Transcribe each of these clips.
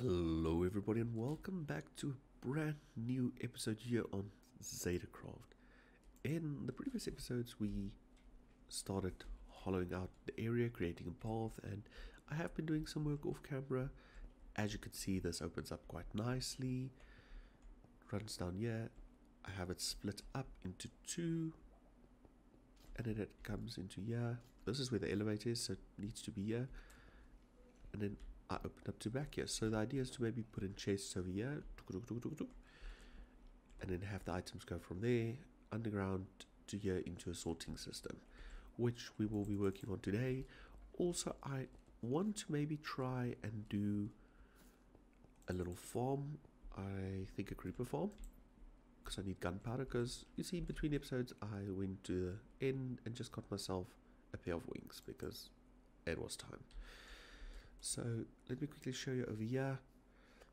Hello, everybody, and welcome back to a brand new episode here on Zetacraft. In the previous episodes, we started hollowing out the area, creating a path, and I have been doing some work off camera. As you can see, this opens up quite nicely, runs down here. I have it split up into two, and then it comes into here. This is where the elevator is, so it needs to be here, and then I opened up to back here. So the idea is to maybe put in chests over here, and then have the items go from there underground to here into a sorting system, which we will be working on today. Also, I want to maybe try and do a little farm. I think a creeper farm because I need gunpowder. Because you see, between episodes, I went to the and just got myself a pair of wings because it was time. So let me quickly show you over here.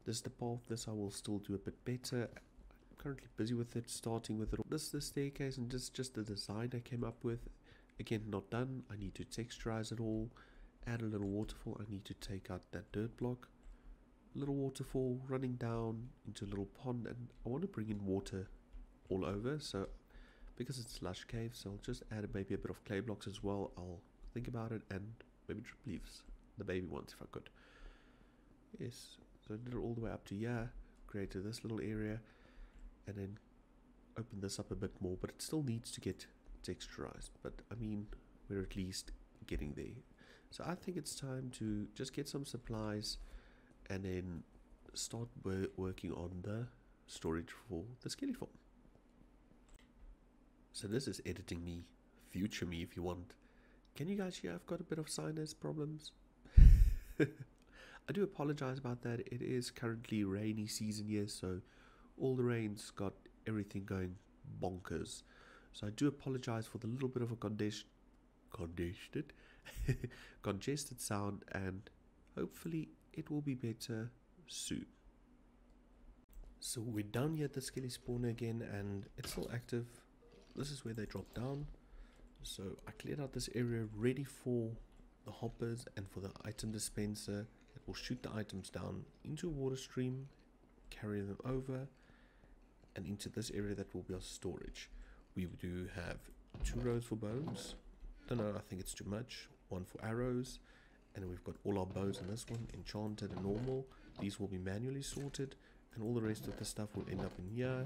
This is the path. This I will still do a bit better. I'm currently busy with it, starting with it. This is the staircase and just just the design I came up with. Again, not done. I need to texturize it all. Add a little waterfall. I need to take out that dirt block. Little waterfall running down into a little pond, and I want to bring in water all over. So because it's lush cave, so I'll just add maybe a bit of clay blocks as well. I'll think about it and maybe drip leaves the baby ones if I could. Yes, so I did it all the way up to here, created this little area, and then opened this up a bit more, but it still needs to get texturized. But I mean, we're at least getting there. So I think it's time to just get some supplies and then start wor working on the storage for the skelly form. So this is editing me, future me if you want. Can you guys hear I've got a bit of sinus problems? I do apologize about that. It is currently rainy season here, so all the rain's got everything going bonkers. So I do apologize for the little bit of a condition congested, congested sound, and hopefully it will be better soon. So we're down here at the skelly spawner again, and it's still active. This is where they drop down. So I cleared out this area ready for the hoppers and for the item dispenser that will shoot the items down into a water stream, carry them over, and into this area that will be our storage. We do have two rows for bows. Don't know, I think it's too much. One for arrows, and we've got all our bows in this one, enchanted and normal. These will be manually sorted, and all the rest of the stuff will end up in here.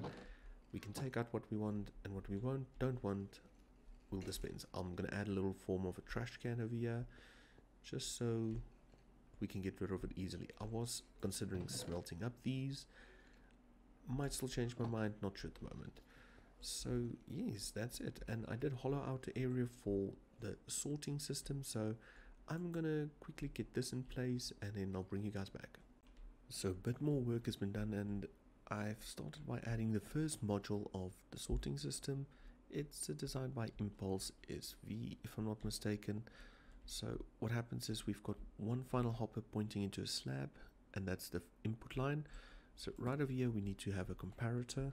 We can take out what we want and what we won't, don't want will dispense. I'm going to add a little form of a trash can over here just so we can get rid of it easily. I was considering smelting up these. Might still change my mind, not sure at the moment. So yes, that's it. And I did hollow out the area for the sorting system. So I'm gonna quickly get this in place and then I'll bring you guys back. So a bit more work has been done and I've started by adding the first module of the sorting system. It's designed by Impulse SV if I'm not mistaken. So what happens is we've got one final hopper pointing into a slab and that's the input line. So right over here we need to have a comparator.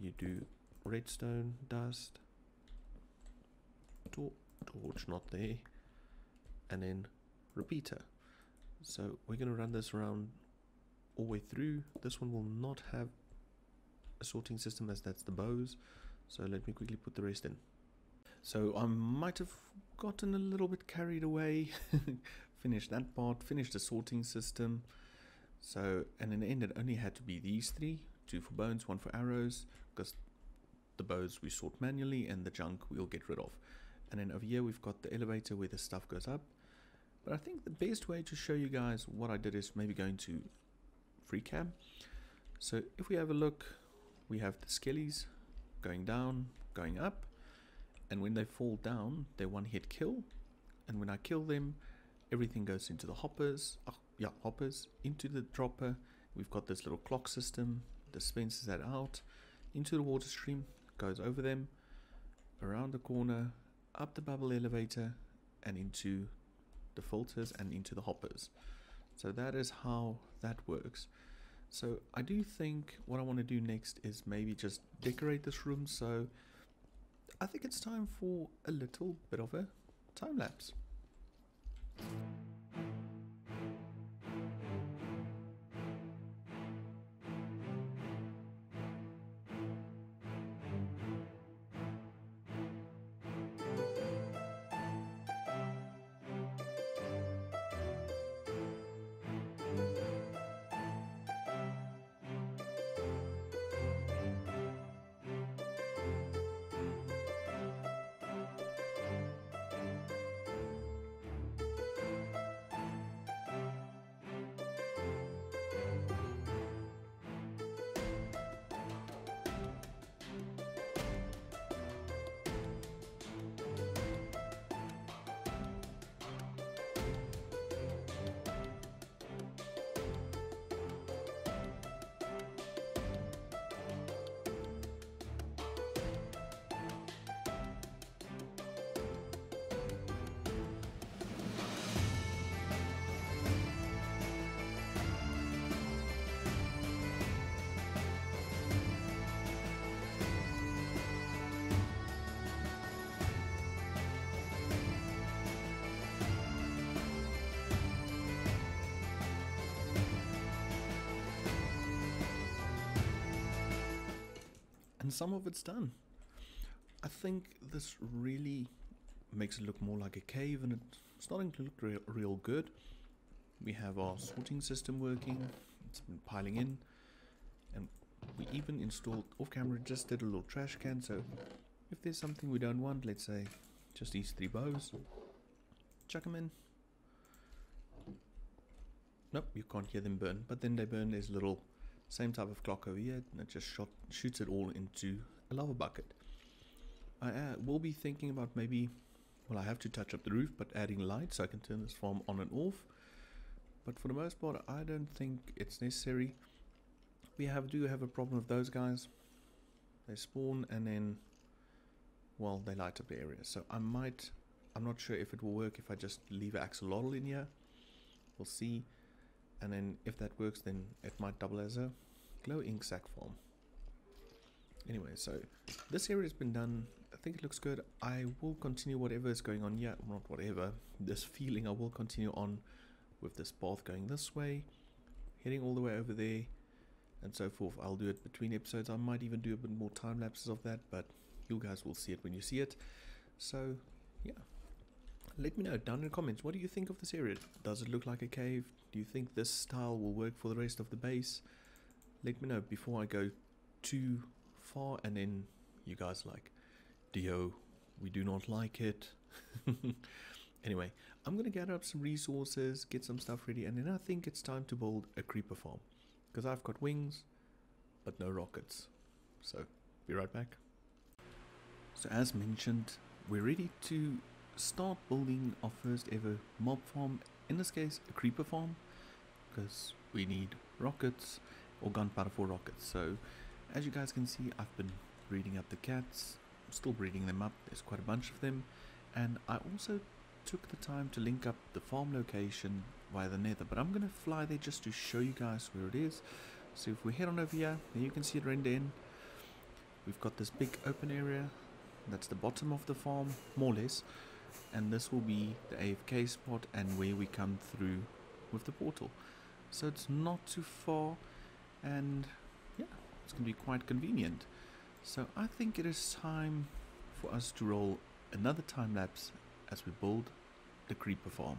You do redstone, dust, tor torch not there, and then repeater. So we're going to run this around all the way through. This one will not have a sorting system as that's the bows. So let me quickly put the rest in. So I might have gotten a little bit carried away. finished that part, finished the sorting system. So, and in the end, it only had to be these three two for bones, one for arrows, because the bows we sort manually and the junk we'll get rid of. And then over here, we've got the elevator where the stuff goes up. But I think the best way to show you guys what I did is maybe going to free cam. So if we have a look, we have the skellies going down, going up and when they fall down, they're one hit kill. And when I kill them, everything goes into the hoppers. Oh, yeah, hoppers into the dropper. We've got this little clock system, dispenses that out into the water stream, goes over them, around the corner, up the bubble elevator, and into the filters and into the hoppers. So that is how that works. So I do think what I want to do next is maybe just decorate this room so I think it's time for a little bit of a time lapse. And some of it's done. I think this really makes it look more like a cave and it's starting to look real, real good. We have our sorting system working, it's been piling in, and we even installed off camera, just did a little trash can. So if there's something we don't want, let's say just these three bows, chuck them in. Nope, you can't hear them burn, but then they burn this little same type of clock over here, and it just shot, shoots it all into a lava bucket. I uh, will be thinking about maybe, well, I have to touch up the roof, but adding light so I can turn this farm on and off. But for the most part, I don't think it's necessary. We have do have a problem with those guys. They spawn and then, well, they light up the area. So I might, I'm not sure if it will work if I just leave an axolotl in here. We'll see. And then if that works, then it might double as a glow ink sac form Anyway, so this area has been done. I think it looks good. I will continue whatever is going on here. Not whatever. This feeling I will continue on with this path going this way, heading all the way over there, and so forth. I'll do it between episodes. I might even do a bit more time lapses of that, but you guys will see it when you see it. So, yeah. Let me know down in the comments. What do you think of this area? Does it look like a cave? Do you think this style will work for the rest of the base? Let me know before I go too far and then you guys like, Deo, we do not like it. anyway, I'm going to gather up some resources, get some stuff ready, and then I think it's time to build a creeper farm. Because I've got wings, but no rockets. So, be right back. So as mentioned, we're ready to start building our first ever mob farm. In this case, a creeper farm. Because we need rockets or gunpowder for rockets. So, as you guys can see, I've been breeding up the cats. I'm still breeding them up. There's quite a bunch of them. And I also took the time to link up the farm location via the nether. But I'm going to fly there just to show you guys where it is. So if we head on over here, you can see it render in. We've got this big open area. That's the bottom of the farm, more or less. And this will be the AFK spot and where we come through with the portal. So it's not too far and yeah, it's going to be quite convenient. So I think it is time for us to roll another time lapse as we build the creeper farm.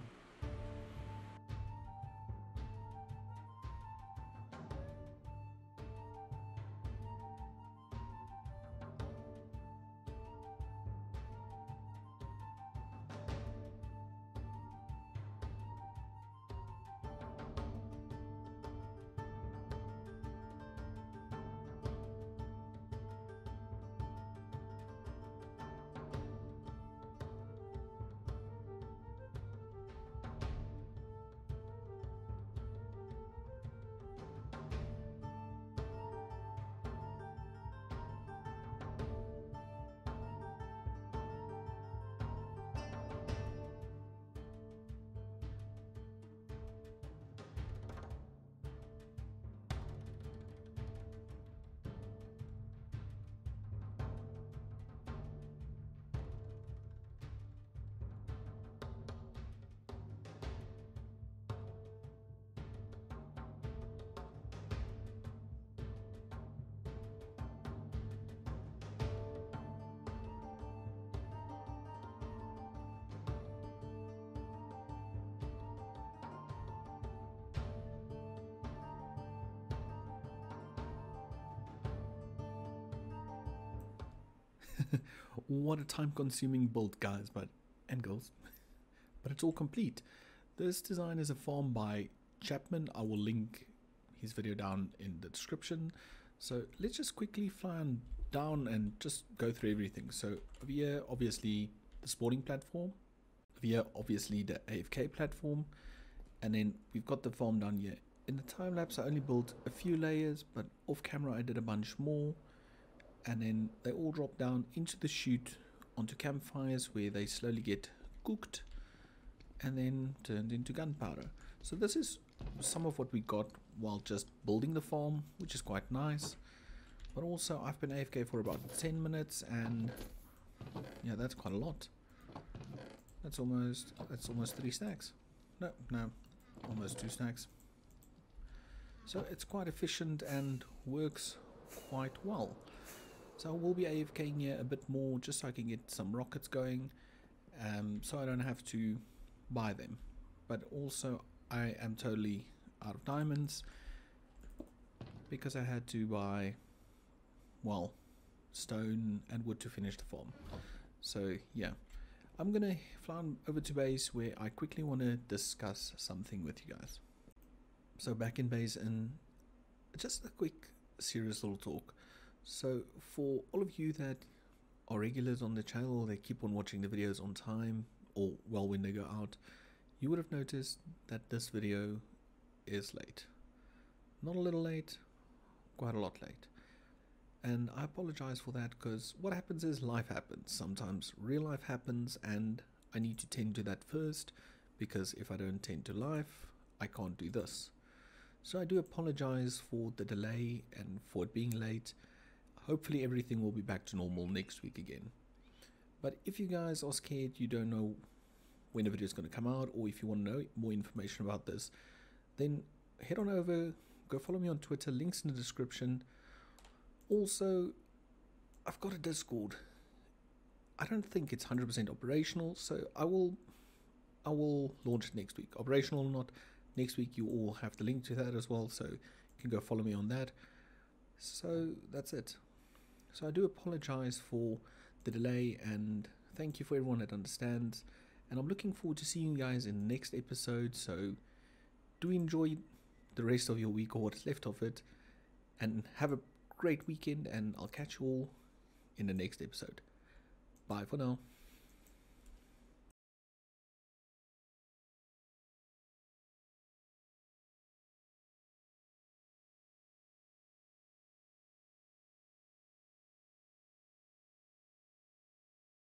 what a time consuming build, guys, but and girls. but it's all complete. This design is a form by Chapman. I will link his video down in the description. So let's just quickly fly on down and just go through everything. So here, obviously the sporting platform. Over here, obviously the AFK platform. And then we've got the farm down here. In the time lapse, I only built a few layers, but off camera I did a bunch more and then they all drop down into the chute onto campfires where they slowly get cooked and then turned into gunpowder. So this is some of what we got while just building the farm, which is quite nice. But also I've been AFK for about 10 minutes and yeah, that's quite a lot. That's almost that's almost three stacks. No, no, almost two stacks. So it's quite efficient and works quite well. So I will be AFKing here a bit more just so I can get some rockets going, um, so I don't have to buy them. But also, I am totally out of diamonds because I had to buy, well, stone and wood to finish the farm. So yeah, I'm gonna fly over to base where I quickly want to discuss something with you guys. So back in base and just a quick serious little talk. So for all of you that are regulars on the channel, they keep on watching the videos on time or well when they go out, you would have noticed that this video is late. Not a little late, quite a lot late. And I apologize for that because what happens is life happens. Sometimes real life happens, and I need to tend to that first because if I don't tend to life, I can't do this. So I do apologize for the delay and for it being late. Hopefully, everything will be back to normal next week again. But if you guys are scared, you don't know when the video is going to come out, or if you want to know more information about this, then head on over, go follow me on Twitter, links in the description. Also, I've got a Discord. I don't think it's 100% operational, so I will I will launch it next week. Operational or not, next week you all have the link to that as well, so you can go follow me on that. So that's it. So I do apologize for the delay and thank you for everyone that understands. And I'm looking forward to seeing you guys in the next episode. So do enjoy the rest of your week or what's left of it. And have a great weekend. And I'll catch you all in the next episode. Bye for now.